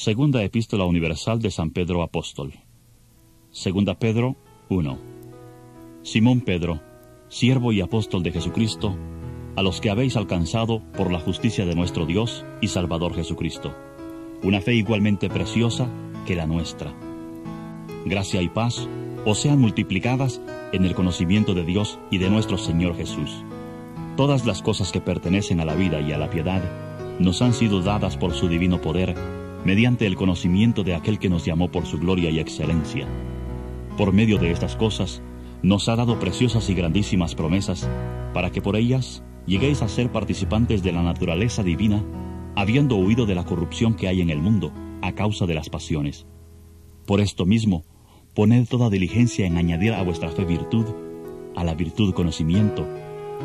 Segunda Epístola Universal de San Pedro Apóstol. Segunda Pedro 1. Simón Pedro, siervo y apóstol de Jesucristo, a los que habéis alcanzado por la justicia de nuestro Dios y Salvador Jesucristo, una fe igualmente preciosa que la nuestra. Gracia y paz os sean multiplicadas en el conocimiento de Dios y de nuestro Señor Jesús. Todas las cosas que pertenecen a la vida y a la piedad nos han sido dadas por su divino poder, mediante el conocimiento de aquel que nos llamó por su gloria y excelencia. Por medio de estas cosas, nos ha dado preciosas y grandísimas promesas, para que por ellas lleguéis a ser participantes de la naturaleza divina, habiendo huido de la corrupción que hay en el mundo a causa de las pasiones. Por esto mismo, poned toda diligencia en añadir a vuestra fe virtud, a la virtud conocimiento,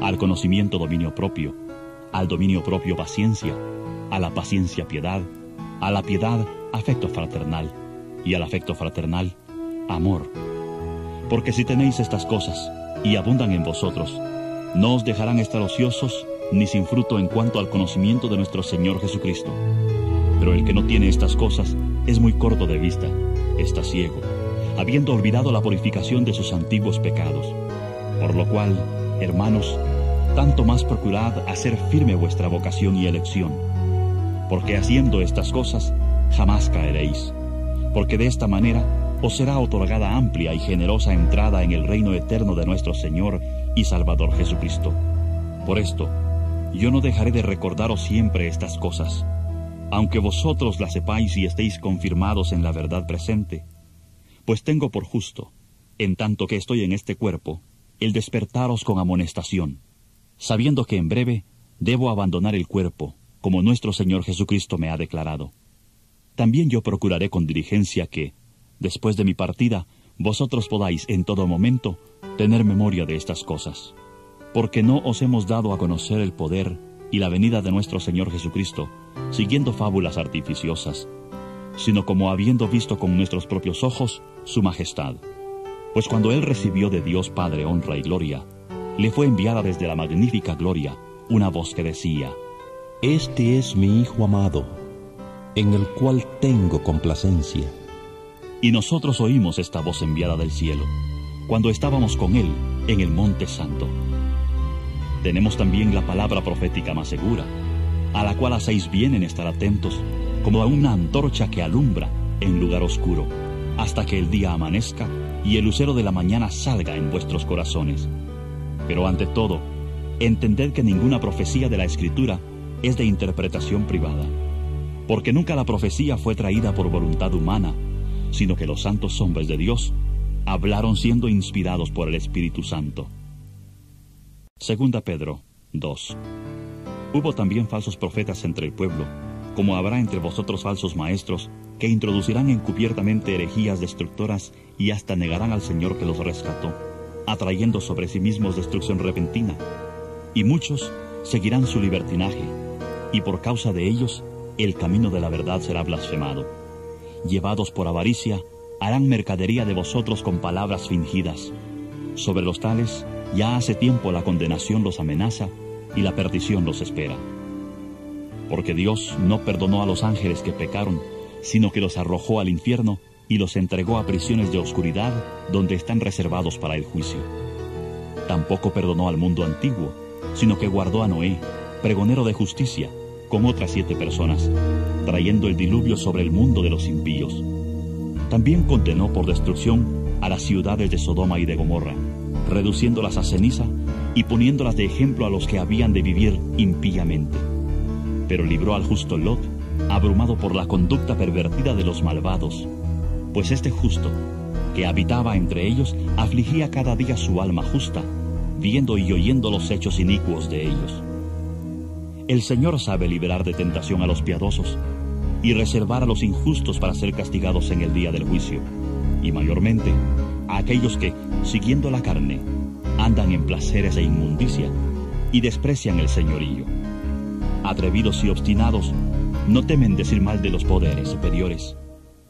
al conocimiento dominio propio, al dominio propio paciencia, a la paciencia piedad, a la piedad afecto fraternal, y al afecto fraternal amor. Porque si tenéis estas cosas, y abundan en vosotros, no os dejarán estar ociosos ni sin fruto en cuanto al conocimiento de nuestro Señor Jesucristo. Pero el que no tiene estas cosas es muy corto de vista, está ciego, habiendo olvidado la purificación de sus antiguos pecados. Por lo cual, hermanos, tanto más procurad hacer firme vuestra vocación y elección, porque haciendo estas cosas jamás caeréis, porque de esta manera os será otorgada amplia y generosa entrada en el reino eterno de nuestro Señor y Salvador Jesucristo. Por esto, yo no dejaré de recordaros siempre estas cosas, aunque vosotros las sepáis y estéis confirmados en la verdad presente, pues tengo por justo, en tanto que estoy en este cuerpo, el despertaros con amonestación sabiendo que en breve debo abandonar el cuerpo, como nuestro Señor Jesucristo me ha declarado. También yo procuraré con diligencia que, después de mi partida, vosotros podáis en todo momento tener memoria de estas cosas, porque no os hemos dado a conocer el poder y la venida de nuestro Señor Jesucristo, siguiendo fábulas artificiosas, sino como habiendo visto con nuestros propios ojos su majestad. Pues cuando Él recibió de Dios Padre honra y gloria, le fue enviada desde la magnífica gloria una voz que decía, Este es mi Hijo amado, en el cual tengo complacencia. Y nosotros oímos esta voz enviada del cielo, cuando estábamos con Él en el Monte Santo. Tenemos también la palabra profética más segura, a la cual hacéis bien en estar atentos, como a una antorcha que alumbra en lugar oscuro, hasta que el día amanezca y el lucero de la mañana salga en vuestros corazones pero ante todo, entended que ninguna profecía de la Escritura es de interpretación privada, porque nunca la profecía fue traída por voluntad humana, sino que los santos hombres de Dios hablaron siendo inspirados por el Espíritu Santo. Segunda Pedro 2. Hubo también falsos profetas entre el pueblo, como habrá entre vosotros falsos maestros, que introducirán encubiertamente herejías destructoras y hasta negarán al Señor que los rescató atrayendo sobre sí mismos destrucción repentina, y muchos seguirán su libertinaje, y por causa de ellos el camino de la verdad será blasfemado. Llevados por avaricia, harán mercadería de vosotros con palabras fingidas. Sobre los tales, ya hace tiempo la condenación los amenaza y la perdición los espera. Porque Dios no perdonó a los ángeles que pecaron, sino que los arrojó al infierno y los entregó a prisiones de oscuridad donde están reservados para el juicio. Tampoco perdonó al mundo antiguo, sino que guardó a Noé, pregonero de justicia, con otras siete personas, trayendo el diluvio sobre el mundo de los impíos. También condenó por destrucción a las ciudades de Sodoma y de Gomorra, reduciéndolas a ceniza y poniéndolas de ejemplo a los que habían de vivir impíamente. Pero libró al justo Lot, abrumado por la conducta pervertida de los malvados, pues este justo, que habitaba entre ellos, afligía cada día su alma justa, viendo y oyendo los hechos inicuos de ellos. El Señor sabe liberar de tentación a los piadosos y reservar a los injustos para ser castigados en el día del juicio, y mayormente a aquellos que, siguiendo la carne, andan en placeres e inmundicia y desprecian el señorío. Atrevidos y obstinados, no temen decir mal de los poderes superiores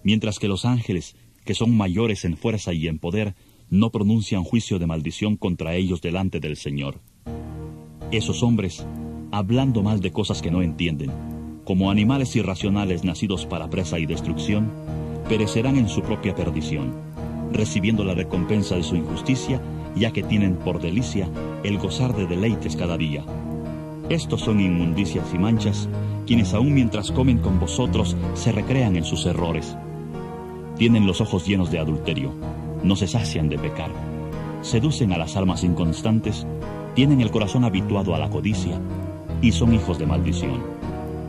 mientras que los ángeles, que son mayores en fuerza y en poder, no pronuncian juicio de maldición contra ellos delante del Señor. Esos hombres, hablando mal de cosas que no entienden, como animales irracionales nacidos para presa y destrucción, perecerán en su propia perdición, recibiendo la recompensa de su injusticia, ya que tienen por delicia el gozar de deleites cada día. Estos son inmundicias y manchas, quienes aun mientras comen con vosotros se recrean en sus errores. Tienen los ojos llenos de adulterio, no se sacian de pecar, seducen a las almas inconstantes, tienen el corazón habituado a la codicia y son hijos de maldición.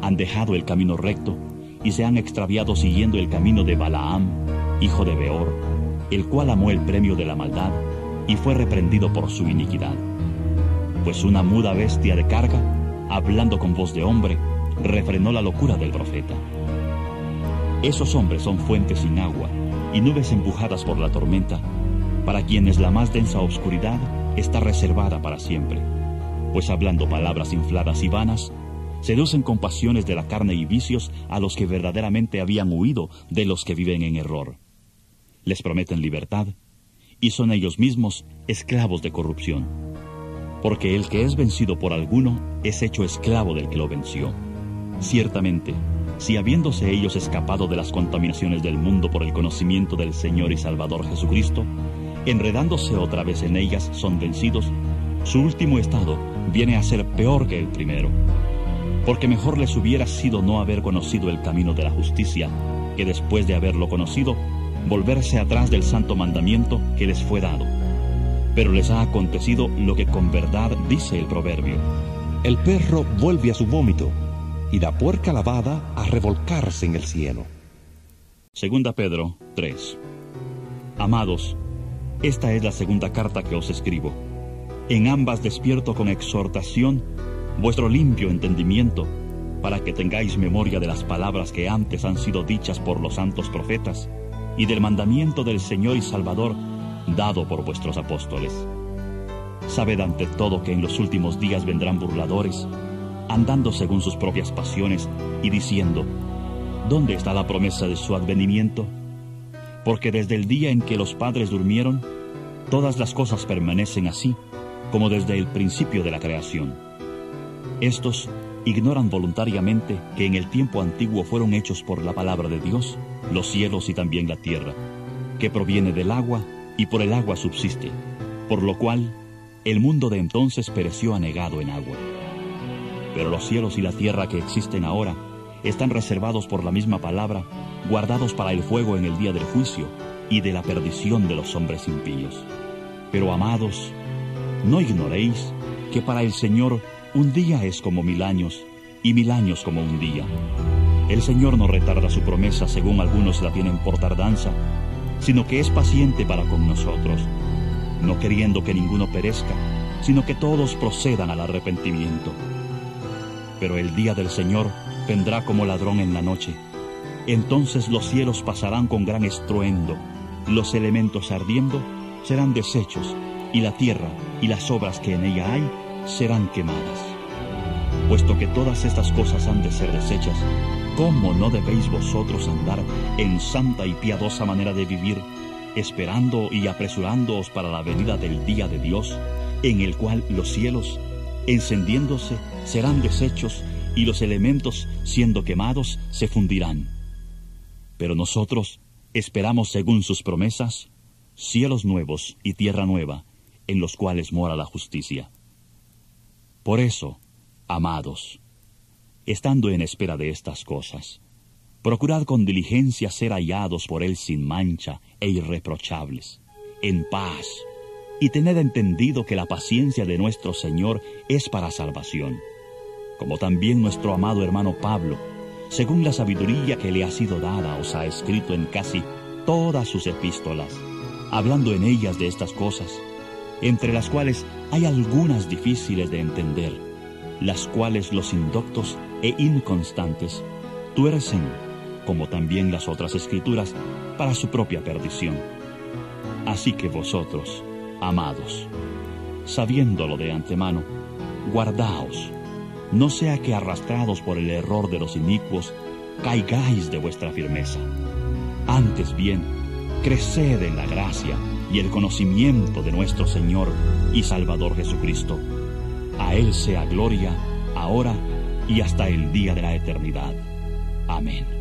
Han dejado el camino recto y se han extraviado siguiendo el camino de Balaam, hijo de Beor, el cual amó el premio de la maldad y fue reprendido por su iniquidad. Pues una muda bestia de carga, hablando con voz de hombre, refrenó la locura del profeta. Esos hombres son fuentes sin agua y nubes empujadas por la tormenta, para quienes la más densa oscuridad está reservada para siempre, pues hablando palabras infladas y vanas, seducen con pasiones de la carne y vicios a los que verdaderamente habían huido de los que viven en error. Les prometen libertad y son ellos mismos esclavos de corrupción, porque el que es vencido por alguno es hecho esclavo del que lo venció. Ciertamente, si habiéndose ellos escapado de las contaminaciones del mundo por el conocimiento del Señor y Salvador Jesucristo, enredándose otra vez en ellas son vencidos, su último estado viene a ser peor que el primero. Porque mejor les hubiera sido no haber conocido el camino de la justicia, que después de haberlo conocido, volverse atrás del santo mandamiento que les fue dado. Pero les ha acontecido lo que con verdad dice el proverbio. El perro vuelve a su vómito y la puerca lavada a revolcarse en el cielo. Segunda Pedro 3. Amados, esta es la segunda carta que os escribo. En ambas despierto con exhortación vuestro limpio entendimiento, para que tengáis memoria de las palabras que antes han sido dichas por los santos profetas, y del mandamiento del Señor y Salvador dado por vuestros apóstoles. Sabed ante todo que en los últimos días vendrán burladores, andando según sus propias pasiones y diciendo, ¿dónde está la promesa de su advenimiento? Porque desde el día en que los padres durmieron, todas las cosas permanecen así, como desde el principio de la creación. Estos ignoran voluntariamente que en el tiempo antiguo fueron hechos por la palabra de Dios los cielos y también la tierra, que proviene del agua y por el agua subsiste, por lo cual el mundo de entonces pereció anegado en agua. Pero los cielos y la tierra que existen ahora están reservados por la misma palabra, guardados para el fuego en el día del juicio y de la perdición de los hombres impíos. Pero amados, no ignoréis que para el Señor un día es como mil años y mil años como un día. El Señor no retarda su promesa según algunos la tienen por tardanza, sino que es paciente para con nosotros, no queriendo que ninguno perezca, sino que todos procedan al arrepentimiento. Pero el día del Señor vendrá como ladrón en la noche. Entonces los cielos pasarán con gran estruendo, los elementos ardiendo serán deshechos, y la tierra y las obras que en ella hay serán quemadas. Puesto que todas estas cosas han de ser deshechas, ¿cómo no debéis vosotros andar en santa y piadosa manera de vivir, esperando y apresurándoos para la venida del día de Dios, en el cual los cielos encendiéndose, serán deshechos y los elementos, siendo quemados, se fundirán. Pero nosotros esperamos, según sus promesas, cielos nuevos y tierra nueva, en los cuales mora la justicia. Por eso, amados, estando en espera de estas cosas, procurad con diligencia ser hallados por Él sin mancha e irreprochables, en paz, y tened entendido que la paciencia de nuestro Señor es para salvación, como también nuestro amado hermano Pablo, según la sabiduría que le ha sido dada, os ha escrito en casi todas sus epístolas, hablando en ellas de estas cosas, entre las cuales hay algunas difíciles de entender, las cuales los indoctos e inconstantes tuercen, como también las otras escrituras, para su propia perdición. Así que vosotros, Amados, sabiéndolo de antemano, guardaos, no sea que arrastrados por el error de los inicuos, caigáis de vuestra firmeza. Antes bien, creced en la gracia y el conocimiento de nuestro Señor y Salvador Jesucristo. A Él sea gloria, ahora y hasta el día de la eternidad. Amén.